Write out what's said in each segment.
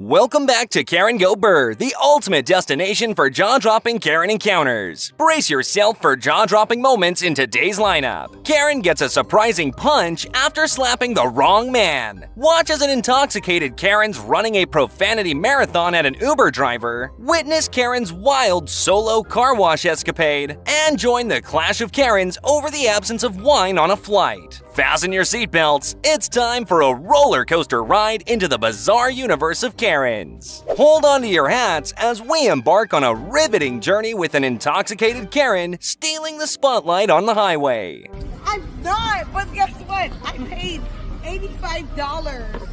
Welcome back to Karen Go Brrr, the ultimate destination for jaw-dropping Karen encounters. Brace yourself for jaw-dropping moments in today's lineup. Karen gets a surprising punch after slapping the wrong man. Watch as an intoxicated Karen's running a profanity marathon at an Uber driver. Witness Karen's wild solo car wash escapade. And join the clash of Karens over the absence of wine on a flight. Fasten your seatbelts. It's time for a roller coaster ride into the bizarre universe of Karens. Hold on to your hats as we embark on a riveting journey with an intoxicated Karen stealing the spotlight on the highway. I'm not, but guess what? I paid $85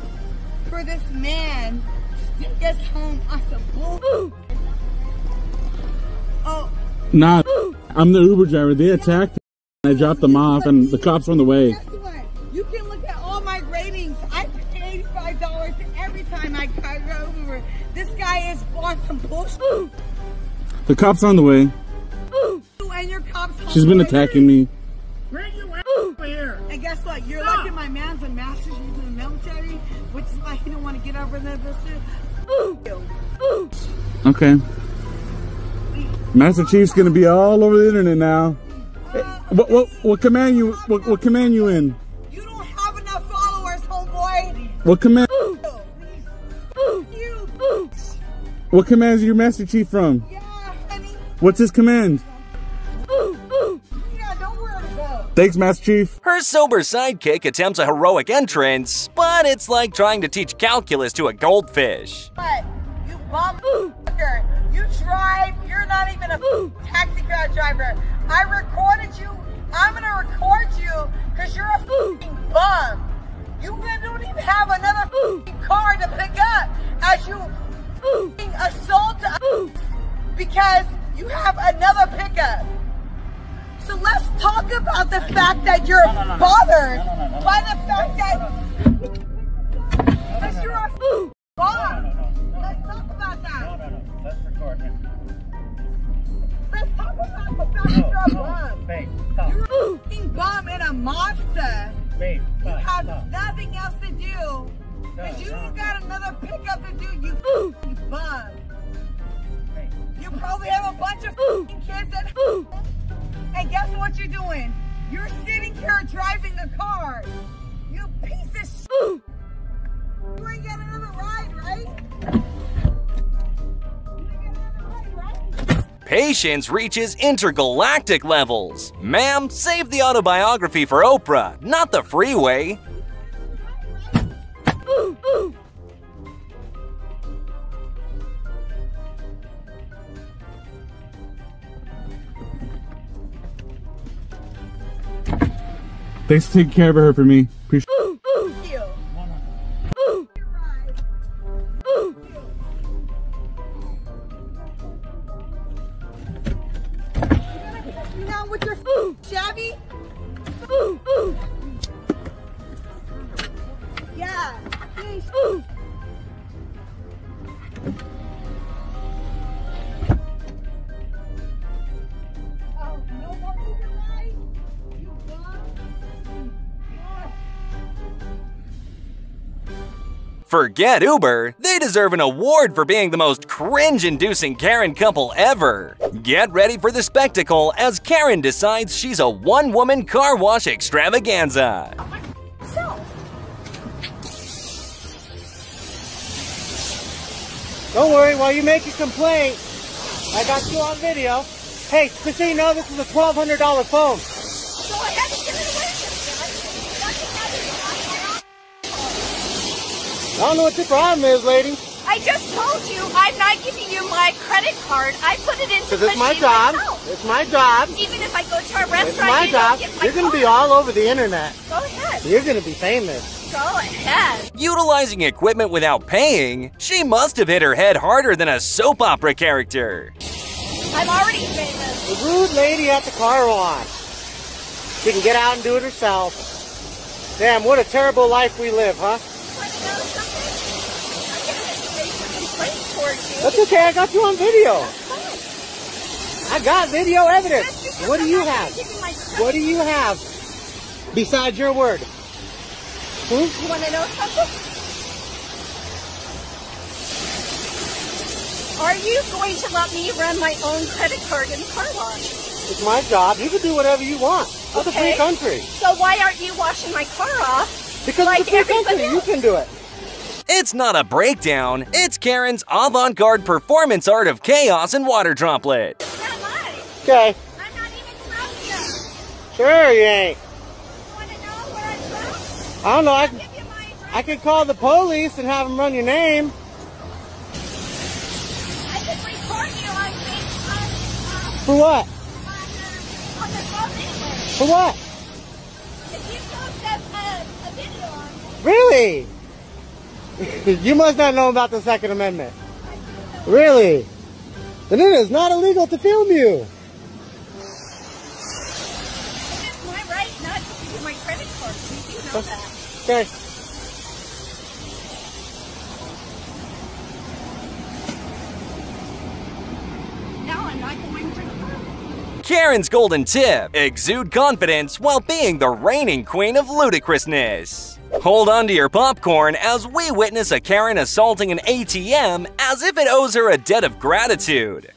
for this man to take us home on some bull. Oh, Nah, I'm the Uber driver. They attacked. And I dropped them off, and the cops are on the way. Guy is on some bullshit. The cops on the way. And your cops home She's been attacking me. Bring your ass here. And guess what? You're lucky my man's a master. He's in the military, which is why he don't want to get over there. This shit. Okay. Master Chief's gonna be all over the internet now. Hey, What what what command you what, what command you in? You don't have enough followers, homeboy. What command what command is your Master Chief from? Yeah, honey. What's his command? Yeah, don't worry. Thanks, Master Chief. Her sober sidekick attempts a heroic entrance, but it's like trying to teach calculus to a goldfish. But you bum fucker. You drive. You're not even a taxi cab driver. I recorded you. I'm gonna record you because you're a fucking bum. You don't even have another fucking car to pick up as you fucking assault us because you have another pickup. So let's talk about the fact that you're bothered by the fact that because you're a bum. Let's talk about that. Let's record him. Let's talk about the fact that you're a bum. You're a fucking bum and a monster. Do. Because you don't got another pickup to do, you fucking bum. You probably have a bunch of fucking kids that And guess what you're doing? You're sitting here driving the car. You piece of shit. You ain't got another ride, right? You ain't got another ride, right? Patience reaches intergalactic levels. Ma'am, save the autobiography for Oprah, not the freeway. Thanks for taking care of her for me. Forget Uber, they deserve an award for being the most cringe-inducing Karen couple ever. Get ready for the spectacle as Karen decides she's a one-woman car wash extravaganza. Don't worry, while you make your complaint, I got you on video. Hey, just so you know, this is a $1,200 phone. So I had to give it away to you. That's I don't know what your problem is, lady. I just told you I'm not giving you my credit card. I put it into Because it's my job. myself. It's my job. Even if I go to a restaurant, It's restaurant, my you job. don't get my You're going to be all over the internet. Go ahead. You're going to be famous. Go ahead. Utilizing equipment without paying, she must have hit her head harder than a soap opera character. I'm already famous. The rude lady at the car wash. She can get out and do it herself. Damn, what a terrible life we live, huh? Want to know something? I'm going to make a That's okay, I got you on video. I got video evidence. What do you have? give you my credit. What do you have besides your word? Hmm? You want to know something? Are you going to let me run my own credit card in the car wash? It's my job. You can do whatever you want. It's a free country. So why aren't you washing my car off? Because Like it's a free country. You can do it. It's not a breakdown, it's Karen's avant garde performance art of chaos and water droplet. Okay. I'm not even from here. Sure you ain't. You want to know where I'm from? I don't know. I I'll can, give you my address. I can call the police and have them run your name. I can record you on Facebook, For what? on, uh, on the phone. For what? If you post a, a, a video on me, Really? you must not know about the Second Amendment. Really? Then it is not illegal to film you. it's my right not to give you my credit card. You do know that. Okay. Now I'm not going to the car. Karen's golden tip exude confidence while being the reigning queen of ludicrousness. Hold on to your popcorn as we witness a Karen assaulting an ATM as if it owes her a debt of gratitude.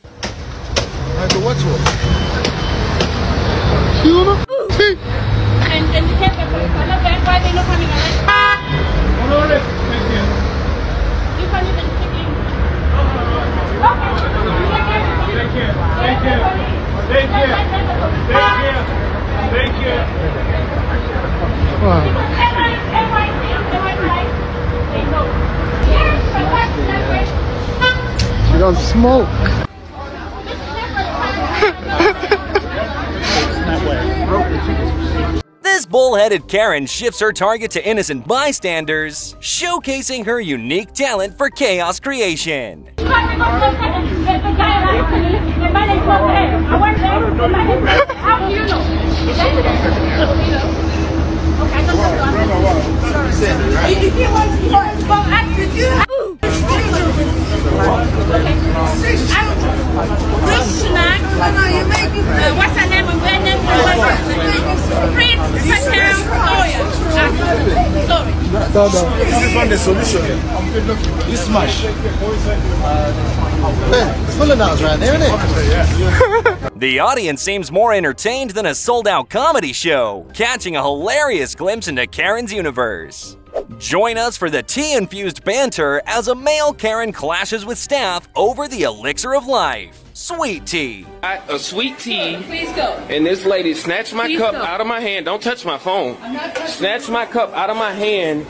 Thank you. Thank you. Thank you. Thank you. Thank you. You don't smoke. This bullheaded Karen shifts her target to innocent bystanders, showcasing her unique talent for chaos creation. How do you know? Okay, don't talk to me. If you want to go after you, okay. Rich snack. Uh, what's her name? Her name Prince Satam Soya. Sorry. This is not the solution. This smash. It's full of nuts right there, isn't it? The audience seems more entertained than a sold out comedy show, catching a hilarious glimpse into Karen's universe. Join us for the tea infused banter as a male Karen clashes with staff over the elixir of life sweet tea. got a sweet tea, Please go. and this lady snatched my Please cup go. out of my hand. Don't touch my phone. not touching Snatched my cup out of my hand.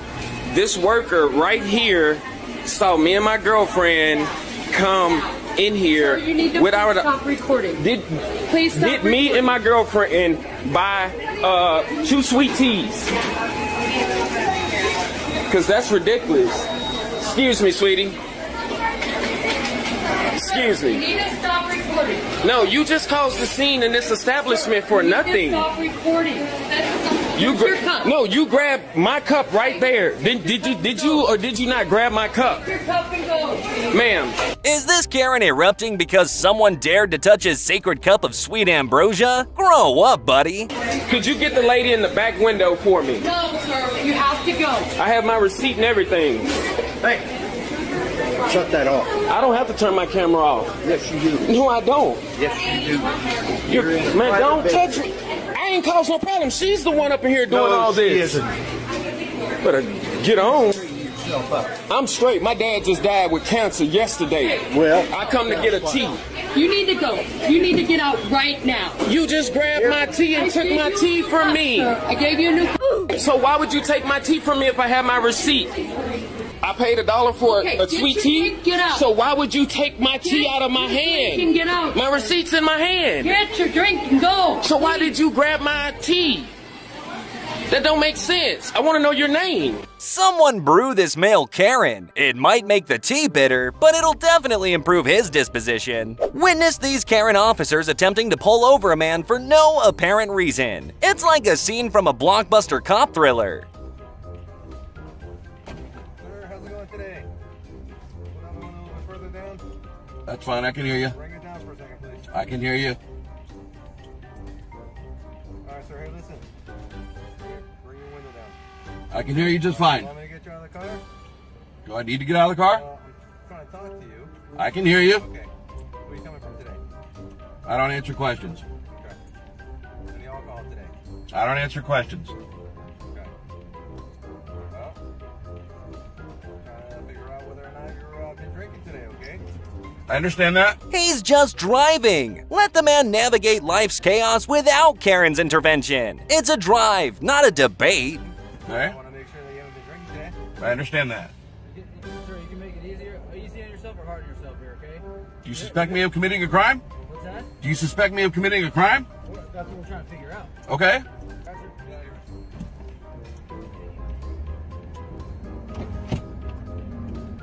This worker right here saw me and my girlfriend come in here You to without stop recording. Did Please stop did me and my girlfriend and buy uh, two sweet teas? Cause that's ridiculous. Excuse me, sweetie. Excuse You me. need to stop recording. No, you just caused the scene in this establishment for You nothing. Stop recording. That's You Where's your cup? no, you grabbed my cup right there. Did, did you did you or did you not grab my cup, Your cup and go. ma'am? Is this Karen erupting because someone dared to touch his sacred cup of sweet ambrosia? Grow up, buddy. Could you get the lady in the back window for me? No, sir. You have to go. I have my receipt and everything. Hey. Shut that off. I don't have to turn my camera off. Yes, you do. No, I don't. Yes, you do. You, You're man, don't business. touch me. I ain't caused no problem. She's the one up in here doing all she this. isn't. Better get on. I'm straight. My dad just died with cancer yesterday. Well, I come to get a tea. You need to go. You need to get out right now. You just grabbed my tea and I took my tea from cup, me. sir. I gave you a new cup. So why would you take my tea from me if I have my receipt? I paid a dollar for Okay, a sweet your tea. drink, get out. So why would you take my tea out of my your drink hand? and get out. My receipt's in my hand. Get your drink and go. So why did you grab my tea? That don't make sense. I want to know your name. Someone brew this male Karen. It might make the tea bitter, but it'll definitely improve his disposition. Witness these Karen officers attempting to pull over a man for no apparent reason. It's like a scene from a blockbuster cop thriller. That's fine. I can hear you. Bring it down for a second, please. I can hear you. All right, sir. Hey, listen. Bring your window down. I can hear you just fine. Want me to get you out of the car? Do I need to get out of the car? Uh, trying to talk to you. I can hear you. Okay. Where are you coming from today? I don't answer questions. Okay. Any alcohol today? I don't answer questions. I understand that. He's just driving. Let the man navigate life's chaos without Karen's intervention. It's a drive, not a debate. Okay. I want to make sure that you haven't been drinking today. I understand that. Sir, you can make it easier, easy on yourself or hard on yourself here, okay? Do you suspect me of committing a crime? What's that? Do you suspect me of committing a crime? That's what we're trying to figure out. Okay.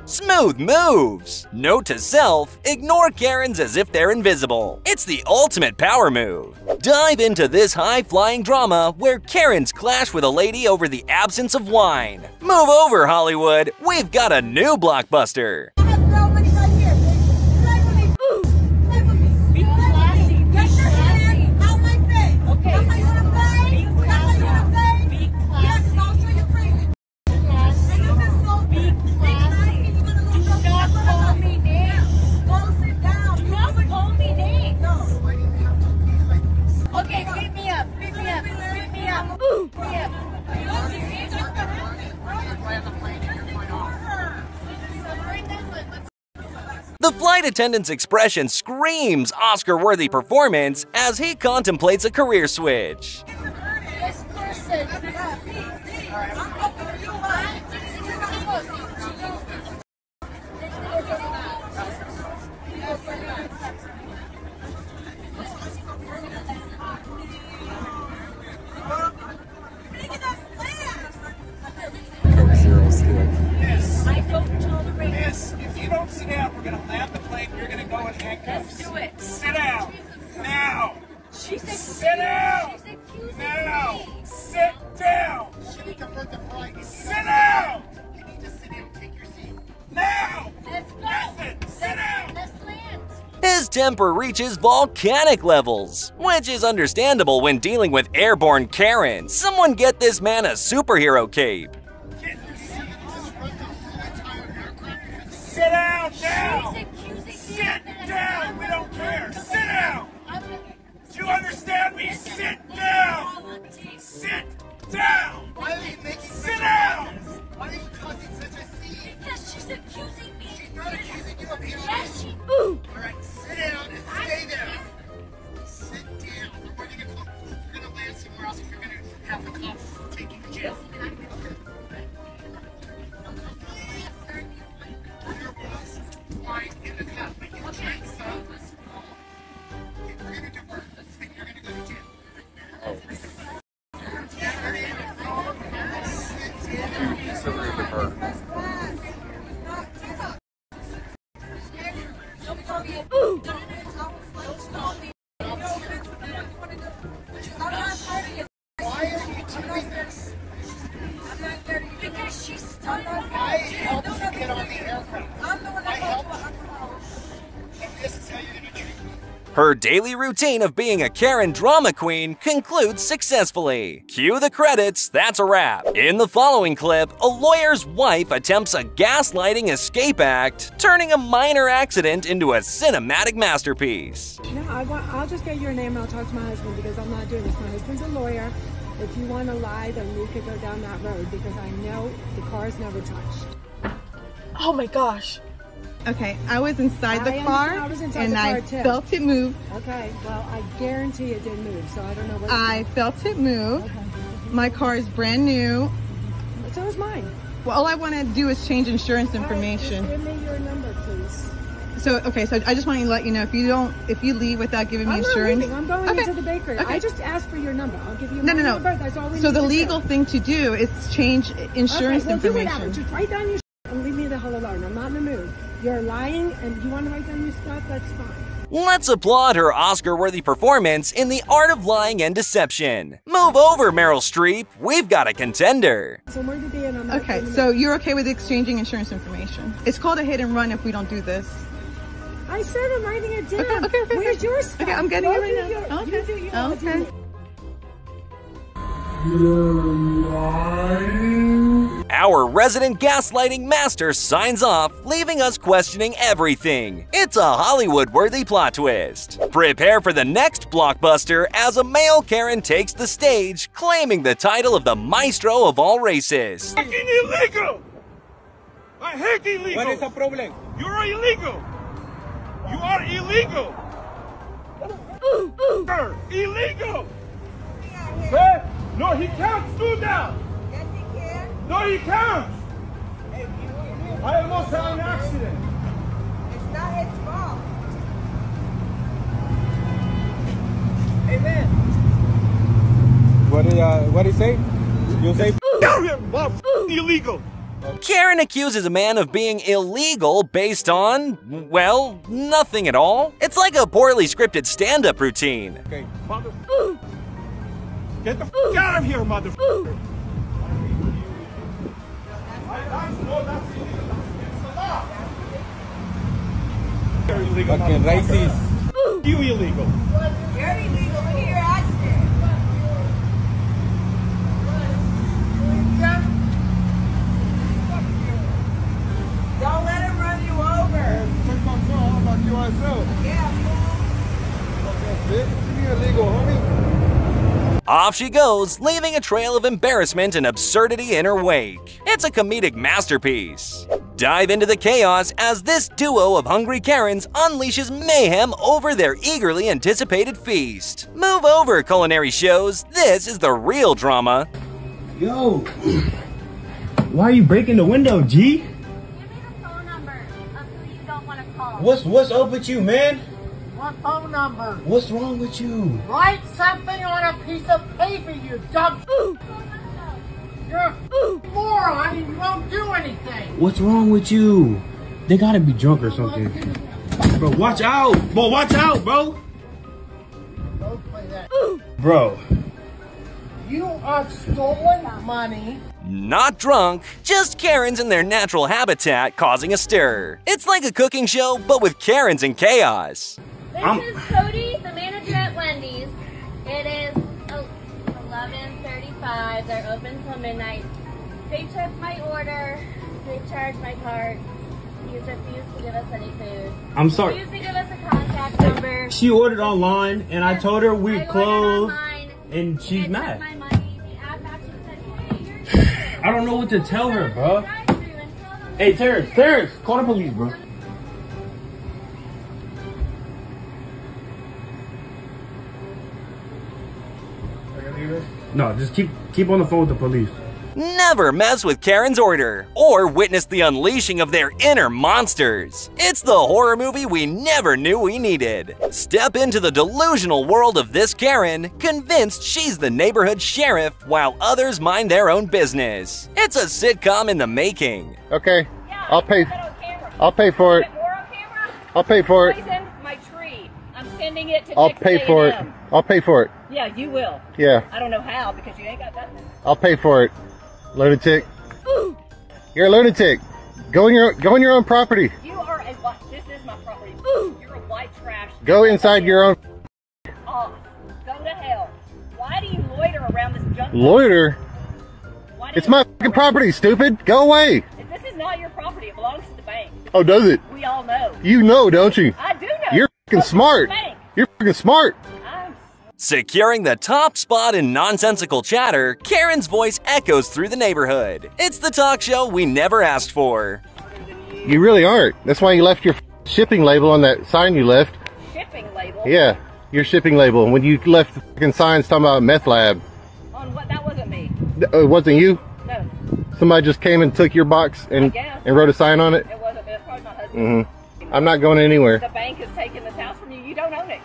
Smooth moves. Note to self, ignore Karens as if they're invisible. It's the ultimate power move. Dive into this high-flying drama where Karens clash with a lady over the absence of wine. Move over, Hollywood. We've got a new blockbuster. Flight attendant's expression screams Oscar-worthy performance as he contemplates a career switch. Reaches volcanic levels, which is understandable when dealing with airborne Karen. Someone get this man a superhero cape. Sit down now. Her daily routine of being a Karen drama queen concludes successfully. Cue the credits, that's a wrap. In the following clip, a lawyer's wife attempts a gaslighting escape act, turning a minor accident into a cinematic masterpiece. No, I want, I'll just get your name and I'll talk to my husband because I'm not doing this. My husband's a lawyer. If you want to lie, then we could go down that road because I know the car's never touched. Oh my gosh. Okay, I was inside the I car understand. I was inside and the I too. felt it move. Okay, well, I guarantee it didn't move, so I don't know what. I felt it move. My car is brand new. So is mine. Well, all I want to do is change insurance information. give me your number, please. So, okay, so I just want to let you know if you don't, if you leave without giving me I'm insurance. leaving. I'm going Okay. into the bakery. I just asked for your number. I'll give you No, my no, no. number. That's all we So the legal do. thing to do is change insurance okay, well, do whatever. information. Just write down your You're lying, and you want to write down your stuff? That's fine. Let's applaud her Oscar worthy performance in The Art of Lying and Deception. Move over, Meryl Streep. We've got a contender. So where to be, and I'm not Okay, so you're okay with exchanging insurance information? It's called a hit and run if we don't do this. I said I'm writing it down. Okay, okay, okay, Where's okay. your stuff? Okay, I'm getting Go it right do now. your- Okay. You do your, I'll do Okay. mine. Our resident gaslighting master signs off, leaving us questioning everything. It's a Hollywood worthy plot twist. Prepare for the next blockbuster as a male Karen takes the stage, claiming the title of the maestro of all races. Fucking illegal! I hate illegal! What is the problem? You're illegal! You are illegal! Sir, illegal! Sir, no, he can't do that! Yes, he can. No, he can't! I almost had an accident! It's not his fault. Amen. What did uh, what did he say? You say Down here, Bob! Illegal! Karen accuses a man of being illegal based on, well, nothing at all. It's like a poorly scripted stand up routine. okay. Mother. Get the f out of here, motherfucker! You're illegal, Fucking motherfucker. racist. You illegal. You're illegal. Look at your accident. Don't let him run you over. Take my car, how about you myself? Yeah, Bitch, you illegal, homie. Off she goes, leaving a trail of embarrassment and absurdity in her wake. It's a comedic masterpiece. Dive into the chaos as this duo of hungry Karens unleashes mayhem over their eagerly anticipated feast. Move over, culinary shows. This is the real drama. Yo, why are you breaking the window, G? What's what's up with you, man? What phone number? What's wrong with you? Write something on a piece of paper, you dumb. You're a moron and you won't do anything. What's wrong with you? They gotta be drunk or something. Bro, watch out! Bro, watch out, bro! Don't play that. Bro, You are stolen money. Not drunk, just Karens in their natural habitat causing a stir. It's like a cooking show, but with Karens and chaos. This I'm- is Cody, the manager at Wendy's. It is oh, 11:35. They're open till midnight. They took my order. They charged my card. He's refused to give us any food. I'm sorry. Refused to give us a contact number. she ordered online and I told her we I closed online. and she's mad. my money. The app actually said, "Hey, I don't know what to tell her, bro. Hey, Terrence, Terrence, call the police, bro. No, just keep keep on the phone with the police. Never mess with Karen's order or witness the unleashing of their inner monsters. It's the horror movie we never knew we needed. Step into the delusional world of this Karen, convinced she's the neighborhood sheriff while others mind their own business. It's a sitcom in the making. Okay, I'll pay. I'll pay for it. I'll pay for it. Poison. I'm sending it to I'll pay for it. I'll pay for it. Yeah, you will. Yeah. I don't know how because you ain't got nothing. I'll pay for it. Lunatic. You're a lunatic. Go in your go in your own property. You are a white. This is my property. You're a white trash. Go inside your own Off. Go to hell. Why do you loiter around this junk? loiter. It's my fucking property, stupid. Go away. If This is not your property. It belongs to the bank. Oh, does it? We all know. You know, don't you? I do know. You're fucking smart. Bank. You're fucking smart. Securing the top spot in nonsensical chatter, Karen's voice echoes through the neighborhood. It's the talk show we never asked for. You really aren't. That's why you left your shipping label on that sign you left. Shipping label. Yeah, your shipping label. When you left the fucking signs talking about meth lab, On what? That wasn't me. Uh, it wasn't you. No. Somebody just came and took your box and and wrote a sign on it. It wasn't. It's probably my husband. Mm -hmm. I'm not going anywhere. The bank has taken this house from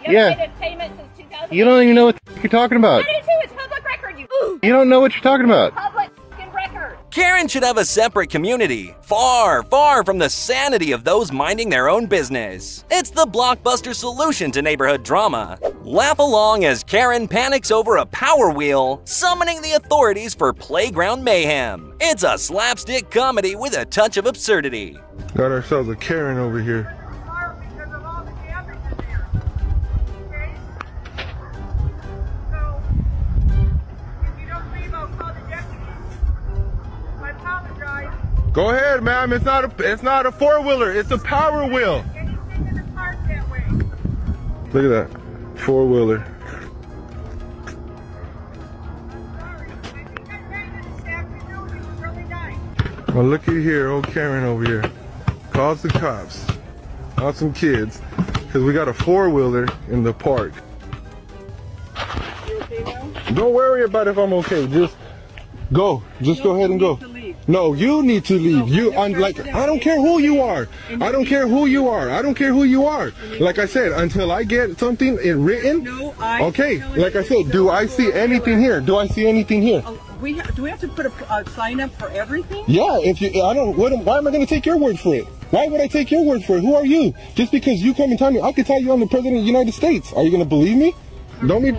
you. You don't own it. You Yeah. haven't made a payment since You don't even know what the you're talking about. I do too. It's public record. You. You don't know what you're talking about. Public record. Karen should have a separate community, far, far from the sanity of those minding their own business. It's the blockbuster solution to neighborhood drama. Laugh along as Karen panics over a power wheel, summoning the authorities for playground mayhem. It's a slapstick comedy with a touch of absurdity. Got ourselves a Karen over here. Go ahead, ma'am. It's not a it's not a four wheeler. It's a power wheel. Look at that, four wheeler. Well, looky here, old Karen over here. Calls the cops on some kids because we got a four wheeler in the park. Don't worry about if I'm okay. Just go. Just go ahead and go. No, you need to leave. You, I'm like, I don't care who you are. I don't care who you are. I don't care who you are. Like I said, until I get something in written. Okay. Like I said, do I see anything here? Do I see anything here? Oh, we ha- do we have to put a, a sign up for everything? Yeah. If you, I don't. What, why am I going to take your word for it? Why would I take your word for it? Who are you? Just because you come and tell me, I could tell you I'm the president of the United States. Are you going to believe me? Don't me.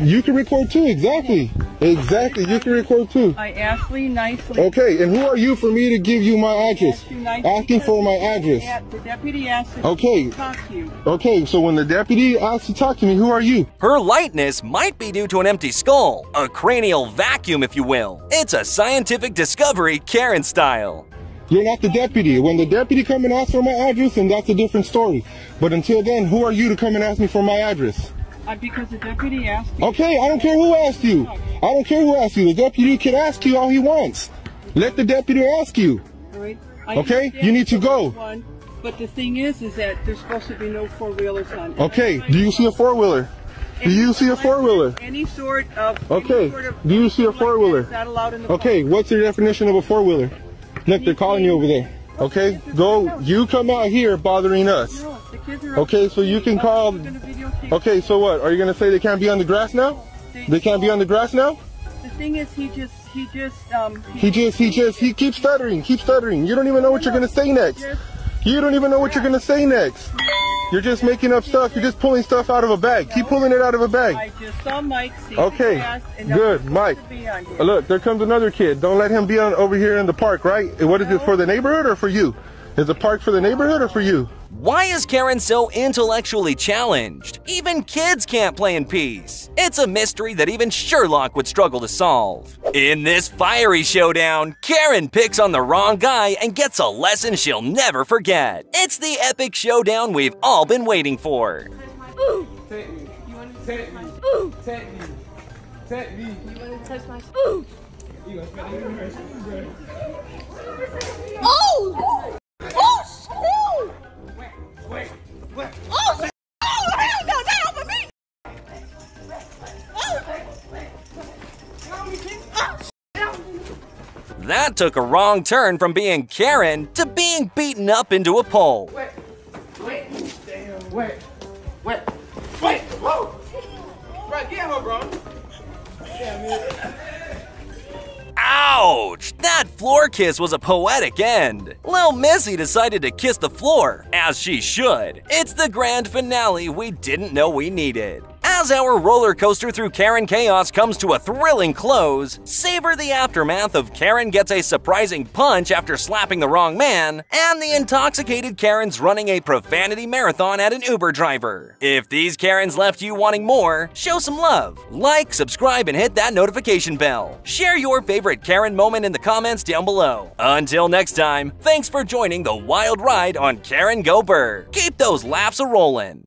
You can record too. Exactly. Exactly. You can record too. I asked nicely. Okay, and who are you for me to give you my address? You nicely Asking for my address. Yeah, The deputy asked if Okay. he talk to you. Okay, so when the deputy asks to talk to me, who are you? Her lightness might be due to an empty skull, a cranial vacuum, if you will. It's a scientific discovery, Karen style. You're not the deputy. When the deputy come and ask for my address, then that's a different story. But until then, who are you to come and ask me for my address? Uh, because the deputy asked. you. Okay, I don't care who asked you. I don't care who asked you. The deputy can ask you all he wants. Let the deputy ask you. All right. I Okay, you need to go. One, but the thing is, is that there's supposed to be no four wheelers on. Okay, do you see a four wheeler? Do you see a four wheeler? Any sort of. Okay, sort of do you see a four wheeler? is not allowed in the Okay, what's your definition of a four wheeler? Look, they're calling you over there. Okay, go. You come out here bothering us. The kids are Okay, so you can call. Okay, so what? Are you gonna say they can't be on the grass now? They can't be on the grass now? The thing is, he just, he just, um. He just, he just, he keeps stuttering, keeps stuttering. You don't even know what you're gonna say next. You don't even know what you're gonna say next. You're just making up stuff. You're just pulling stuff out of a bag. Keep pulling it out of a bag. I just saw Mike. Okay, good, Mike. Look, there comes another kid. Don't let him be on over here in the park, right? What is it for the neighborhood or for you? Is the park for the neighborhood or for you? Why is Karen so intellectually challenged? Even kids can't play in peace. It's a mystery that even Sherlock would struggle to solve. In this fiery showdown, Karen picks on the wrong guy and gets a lesson she'll never forget. It's the epic showdown we've all been waiting for. To take me? Me. You want to touch my? Ooh. You want to Oh! Oh! That! That took a wrong turn from being Karen to being beaten up into a pole. Wait. Wait. Damn. Wait. Wait. Floor kiss was a poetic end. Lil Missy decided to kiss the floor, as she should. It's the grand finale we didn't know we needed. As our roller coaster through Karen Chaos comes to a thrilling close, savor the aftermath of Karen gets a surprising punch after slapping the wrong man, and the intoxicated Karens running a profanity marathon at an Uber driver. If these Karens left you wanting more, show some love. Like, subscribe, and hit that notification bell. Share your favorite Karen moment in the comments down below. Until next time, thanks for joining the wild ride on Karen Go Brrr. Keep those laughs a rolling.